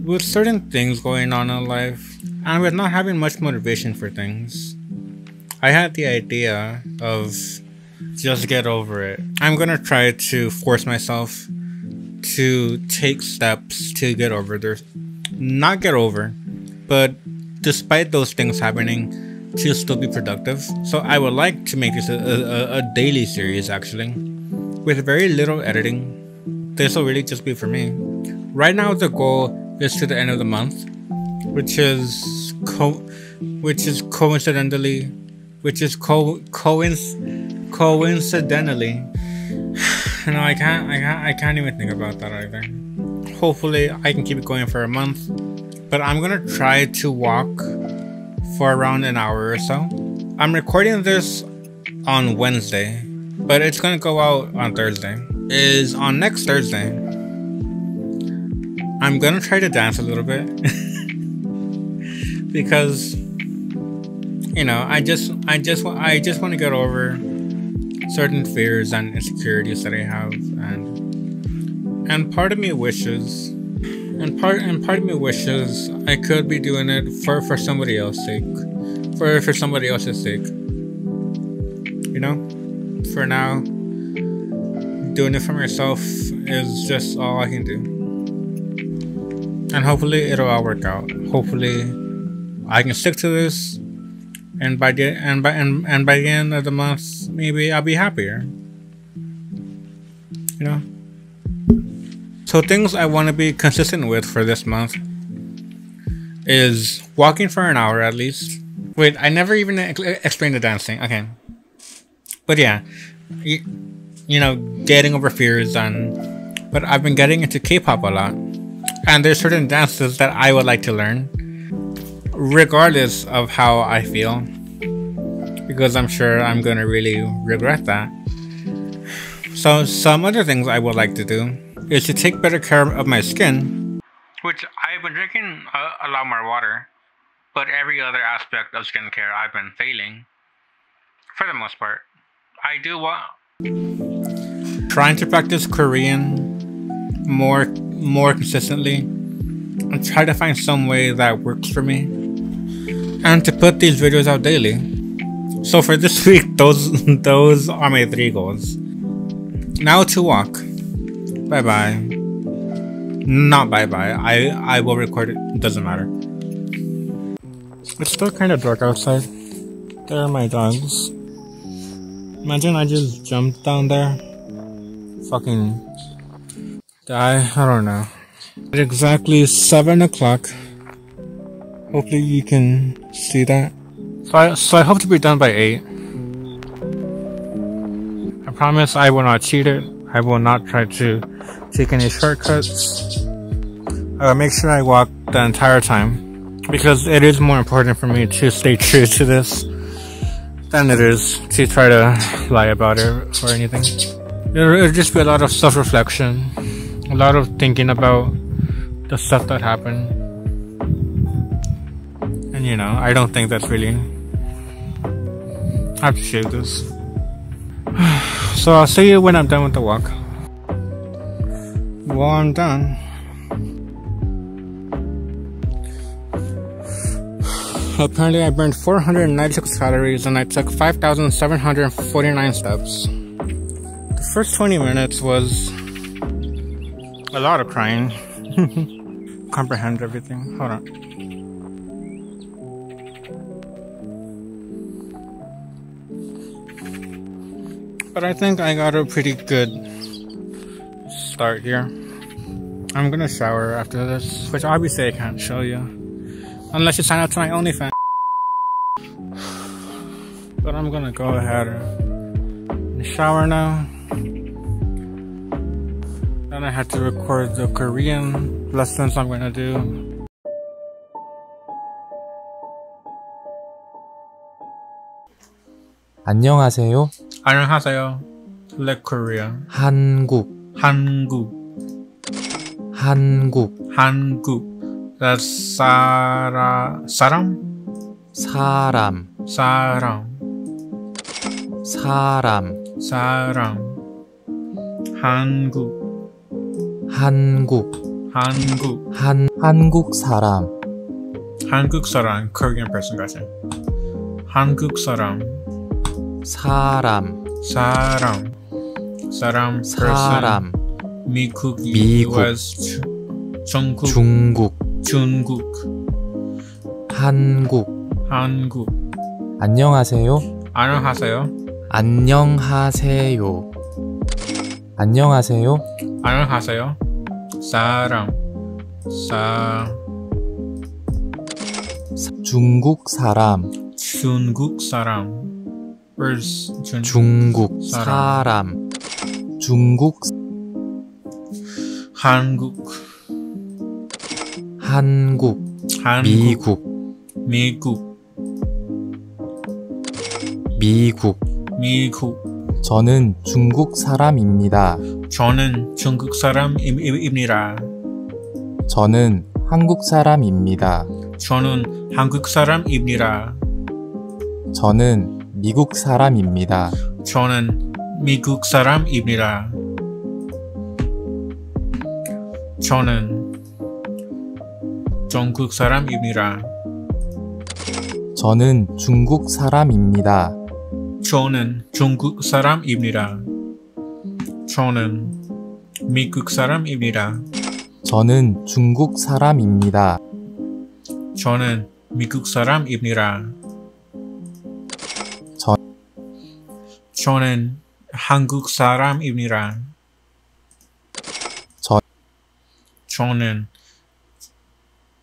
With certain things going on in life, and with not having much motivation for things, I had the idea of just get over it. I'm gonna try to force myself to take steps to get over this. Not get over, but despite those things happening, to still be productive. So I would like to make this a, a, a daily series actually, with very little editing. This will really just be for me. Right now the goal is to the end of the month, which is co which is coincidentally which is co coinc coincidentally know I can't I can't I can't even think about that either. Hopefully I can keep it going for a month. But I'm gonna try to walk for around an hour or so. I'm recording this on Wednesday, but it's gonna go out on Thursday. Is on next Thursday. I'm gonna try to dance a little bit. Because you know I just I just I just want to get over certain fears and insecurities that I have and and part of me wishes and part and part of me wishes I could be doing it for for somebody else's sake for for somebody else's sake. You know? For now doing it for myself is just all I can do and hopefully it'll all work out. Hopefully, I can stick to this, and by the and by and, and by the end of the month, maybe I'll be happier. You know. So things I want to be consistent with for this month is walking for an hour at least. Wait, I never even ex- explained the dancing. Okay, but yeah, you, you know, getting over fears and. But I've been getting into K-pop a lot and there's certain dances that I would like to learn, regardless of how I feel, because I'm sure I'm gonna really regret that. So some other things I would like to do is to take better care of my skin, which I've been drinking a, a lot more water, but every other aspect of skincare I've been failing, for the most part. I do want trying to practice Korean more more consistently. And try to find some way that works for me. And to put these videos out daily. So for this week those those are my three goals. Now to walk. Bye bye not bye bye i i will record it. Doesn't matter. It's still kind of dark outside. There are my dogs. Imagine i just jumped down there. Fucking die? I don't know. At exactly 7 o'clock. Hopefully you can see that. So I, so I hope to be done by 8. I promise I will not cheat it. I will not try to take any shortcuts. I will make sure I walk the entire time. Because it is more important for me to stay true to this than it is to try to lie about it or anything. It'll, it'll just be a lot of self-reflection a lot of thinking about the stuff that happened. And you know, I don't think that's really. I have to shave this. so I'll see you when I'm done with the walk. Well, I'm done. Apparently, I burned 496 calories and I took 5,749 steps. The first 20 minutes was a lot of crying. Comprehend everything. Hold on. But I think I got a pretty good start here. I'm gonna shower after this, which obviously I can't show you. Unless you sign up to my OnlyFans. But I'm gonna go ahead and shower now. Then I had to record the Korean lessons I'm gonna do. 안녕하세요. 안녕하세요. Le Korea. 한국. 한국. 한국. 한국. That's 사라 사람? 사람. 사람. 사람. 사람. 한국. 한국. 한국. 한 한국 사람. 한국 사람 Korean person 같아. 한국 사람. 사람. 사람. 사람 사람. 미국 미국. US 중국. 중국. 중국. 한국. 한국. 안녕하세요. 안녕하세요. 안녕하세요. 안녕하세요 안녕하세요. 사람. 사 중국 사람. 중국 사람. 중, 중국 사람. 사람. 중국 한국. 한국. 한국. 미국. 미국. 미국. 미국 저는 중국 사람입니다. 저는 중국 사람입니다. 저는 한국 사람입니다. 저는 한국 사람입니다. 저는 미국 사람입니다. 저는 미국 사람입니다. 저는 중국 사람입니다. 저는 중국 사람입니다. 저는 중국 사람입니다. 저는 미국 사람입니다. 저는 중국 사람입니다. 저는 미국 사람입니다. 저- 저는 한국 사람입니다. 저- 저는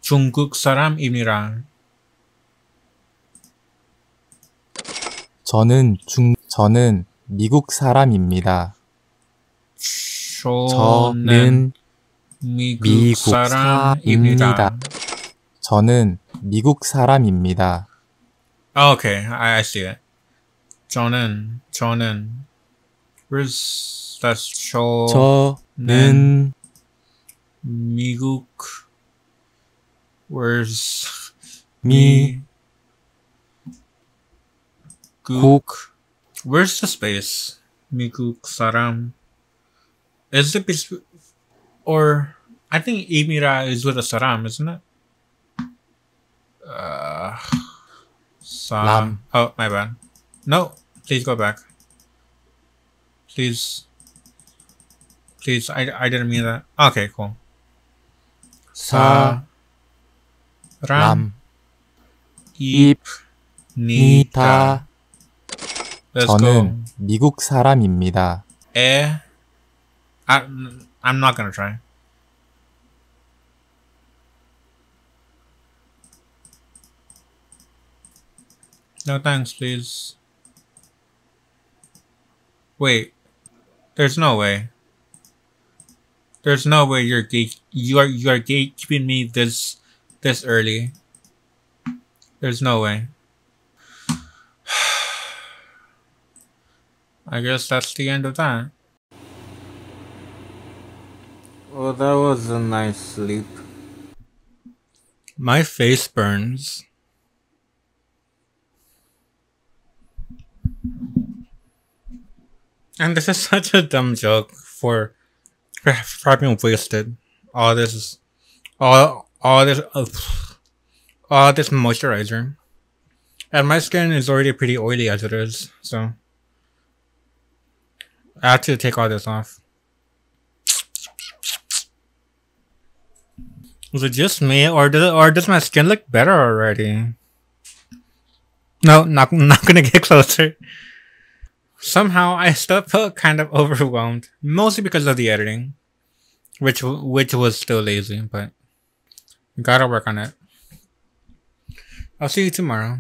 중국 사람입니다. 저는 중 저는 미국 사람입니다. 저는 미국, 미국 사람입니다. 저는 미국 사람입니다. Okay, I, I see it. 저는 저는 where's that's 저 저는 미국 where's 미 Gook. Where's the space? Miguk Saram. Is it between, or I think Emira is with a Saram, isn't it? Uh, saram. Lam. Oh, my bad. No, please go back. Please. Please, I, I didn't mean that. Okay, cool. Sa. Ram. Ram. Ip. Nita. 저는 미국 사람입니다. go. 에. I, I'm not gonna try. No thanks, please. Wait. There's no way. There's no way you're gate you are you are gatekeeping me this this early. There's no way. I guess that's the end of that. Well, that was a nice sleep. My face burns. And this is such a dumb joke for for, having wasted all this all all this uh, all this moisturizer. And my skin is already pretty oily as it is, so I have to take all this off. Was it just me, or does or does my skin look better already? No, not not gonna get closer. Somehow, I still felt kind of overwhelmed, mostly because of the editing, which which was still lazy, but gotta work on it. I'll see you tomorrow.